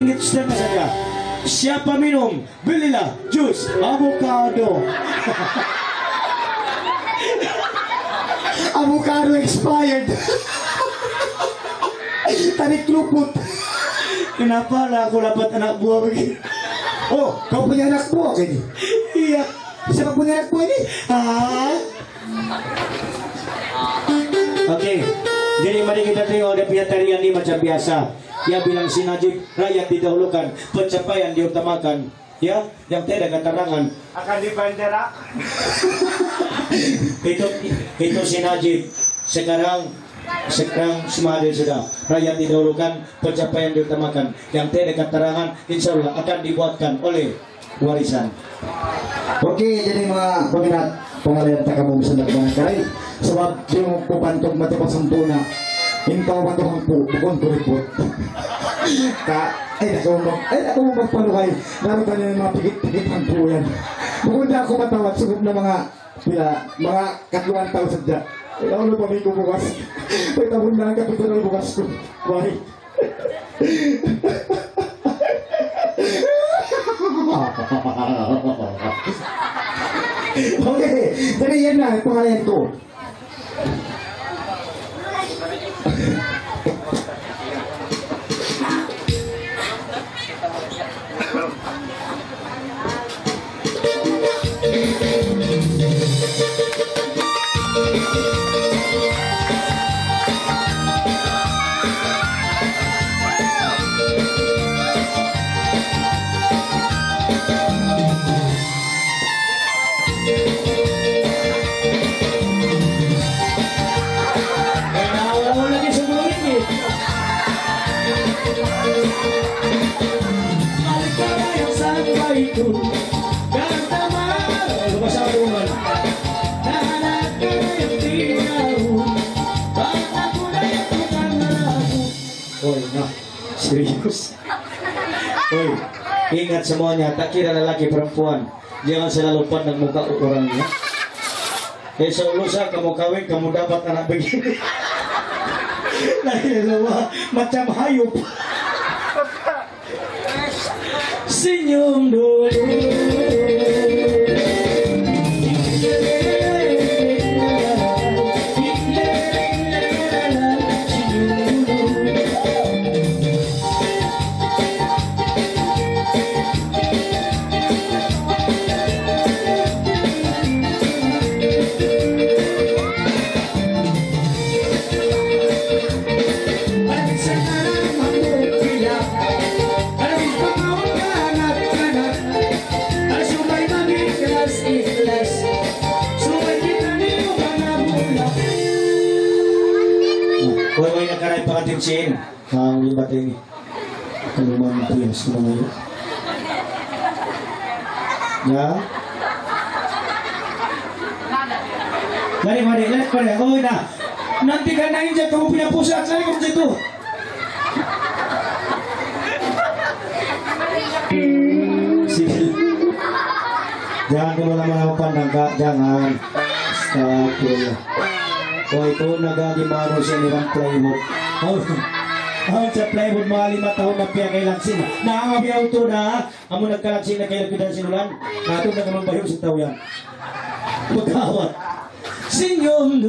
Step saja. Siapa minum? Belilah jus avocado. Avocado expired. Tarik luput. Kenapa lah aku dapat anak buah begini? Oh, kau punya anak buah kayaknya. Iya. Siapa punya anak buah ini? Ah. Oke. Jadi mari kita tengok dia punya tarian ini macam biasa. Dia bilang si Najib, rakyat didahulukan, pencapaian diutamakan. Ya, yang tidak keterangan. Akan dibandera itu itu si Najib. Sekarang sekarang semua hadir sudah. Rakyat didahulukan pencapaian diutamakan. Yang tidak keterangan insya Allah akan dibuatkan oleh warisan. Oke, jadi mga peminat pengalian tak kamu bisa nagbangan karay. Sebab di mo po sampuna. Intaw pantog ang po, bukon ko report. Ka, ay naku mo, ay naku mo magpaluhay. Naroon tayo ng mga pigit-pigit ang po yan. Bukod na ako matawat, sugot na mga, pila, mga katluan tao sadya. Ay, ako na pamay ko bukas. Ay, tabon na ang kapitulan bukas ko. Bye. Oke, jadi yan na, pangalayan ko. Oy, ingat semuanya. Tak kira lelaki perempuan. Jangan selalu pandang muka orangnya. Besok lusa kamu kawin, kamu dapat anak begini. Lahir lupa macam hayup. Senyum dulu. Senyum nakaray pakatinsin Ang libat ini Kaluman po yung sumo ngayon Ya Mari, mari, mari, mari, oh na Nanti ka na injak, kamu punya pusat, lari kamu situ. Jangan kamu lama-lama pandang kak, jangan. Astagfirullah. Oh itu nagagi maro siya nilang plywood. Oh, oh sa plywood mga lima taon na piya kay Laksin. Nakakabiyaw to na. Amo nagkalaksin na kay Laksin sinulan. Natong na kamang bayo sa. Pagkawat. Dulu. Senyum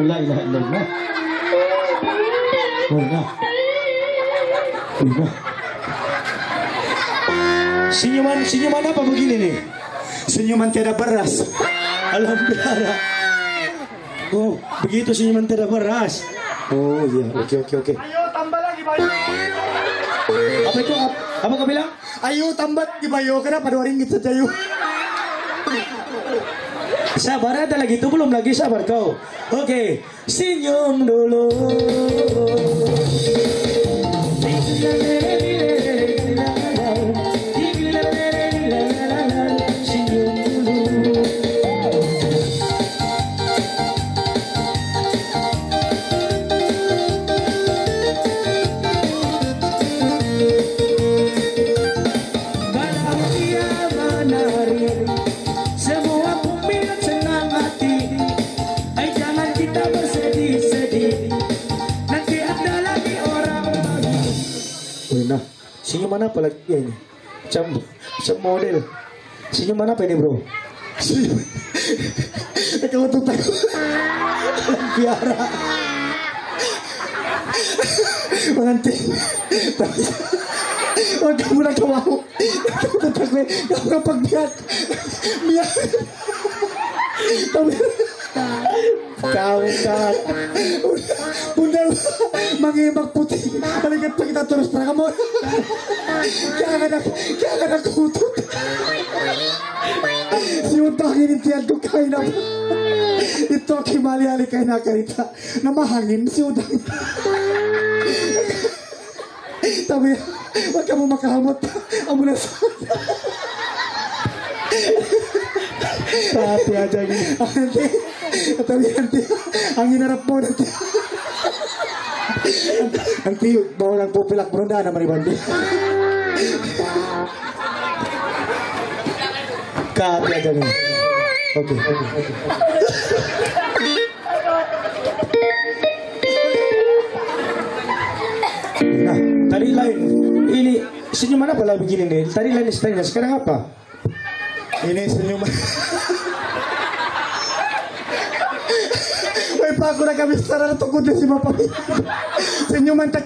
Astagfirullah ilaha illallah Senyuman, senyuman apa begini nih? Senyuman tiada beras. Alhamdulillah Oh, begitu senyuman tidak beras Oh iya, oke oke oke ayo tambah lagi bayu Apa itu? Apa kau bilang? Ayo tambat di bayo, kenapa dua ringgit saja yuk? Sabar ada lagi itu belum lagi sabar kau. Oke, dulu. Senyum dulu. Malam dia Senyum mana apa lagi ya ini Macam model Senyum mana apa ini bro Senyum Kamu tuh Biara Mengantin Tapi Huwag ka muna kawaw. Tatak mo. Kapag biyak. Biyak. Tabi. Kau kat. Bunda mangibag puti. Balikat pa kita terus ka na, kaya ka na kutut. Si Untang inintiyan ko kayo na. Ito kimali-ali kayo na karita. Na mahangin si Untang. Tapi, wag ka mo makahamot. Amo. Tapi aja ni. Tapi nanti, ang hinarap mo nanti. Nanti, bawa lang po pilak mo na naman ibandi. Tapi aja ni. Okay, okay, okay. Nah, tadi lain. Ini senyum mana pala begini nih? Tadi lain stylenya, sekarang apa? Ini senyuman. Pak, aku nak habis sarang tukut si bapak. Senyuman tak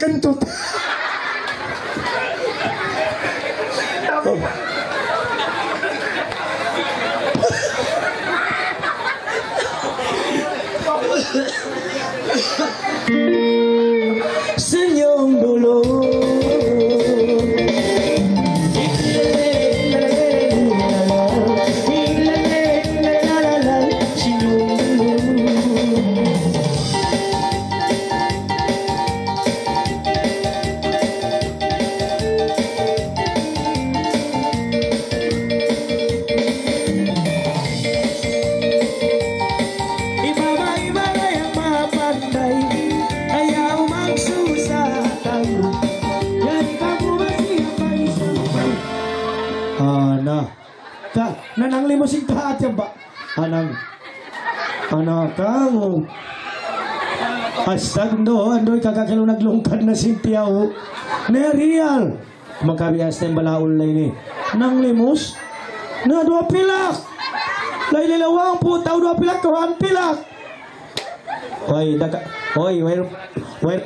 nanang limusin ka at yan ba? Anang Ana ka mo Astag do, andoy kakakalo naglungkad na simpiyaw Na real Magkabias na yung balaol na ini Nang limos Na dua pilak Lai lilawang putaw dua pilak kawan pilak Hoy, daga, hoy, wer, wer,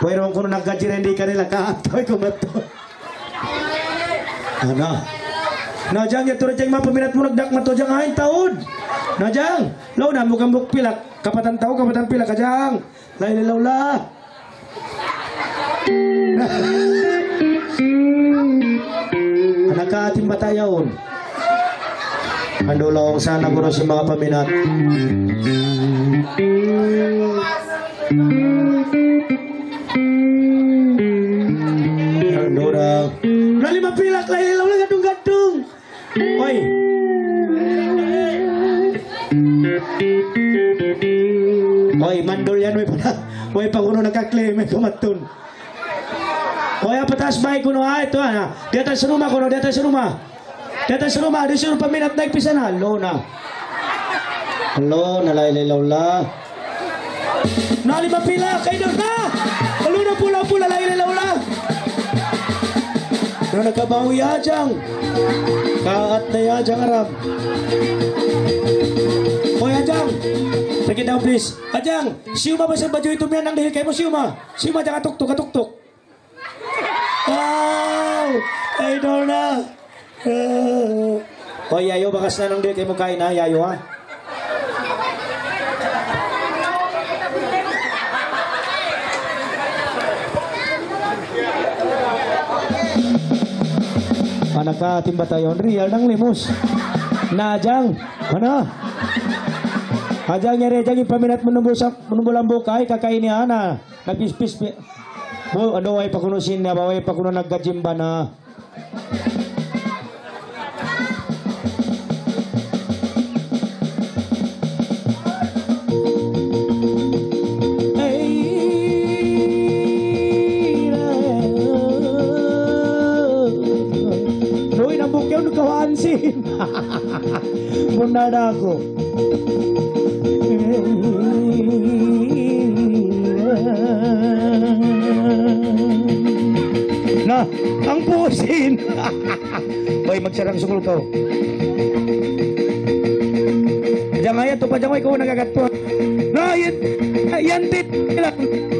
wer ko na nagkajiren di kanila ka, toy ko bato. Ano? Najang ya turut jang mapaminat mo nagdak mato jang hain taon. Najang, law na mukhang buk pilak, kapatan tao, kapatan pilak kajang. Lain law la. Anak ating batayaon. Andulong sana ko sa mga paminat. Andura. Na lima pilak Oy, mandol yan, oy pa Oy, pag uno nagka-claim, may kumatun. Oy, patas bahay kuno ha, ito ha. Dito sa rumah kuno, dito sa rumah. Dito sa rumah, di suruh paminat na ipisa na. Halo na. Halo, nalaylaw la. Na lima pila, kayo na! Halo na pula-pula, laylaw la. Na nagkabaho yajang. Kaat na yajang Arab. Ajang. It down, please. Ajang, siuma ba sa badyo ito miyan ang dahil kayo mo siuma? Siuma, dyan katuktok, katuktok. Wow! Idol na. Uh, Hoy, yayo, bakas na nang dahil kayo mo kain ha, yayo ha. Anak ka, timba tayo. Real ng limos. Najang. Ano? Aja nyari aja paminat menunggu menunggu lambo kay kakaini ana. Napispis pi. Bo ano way pa kuno sin na baway pa kuno naggajimba na. Ng kawansin. Muna na ako. Boy, magsarang sungol ko. Diyan nga yan, tupa diyan ko, nagagat po. Na, yan, yan tit lang. Na,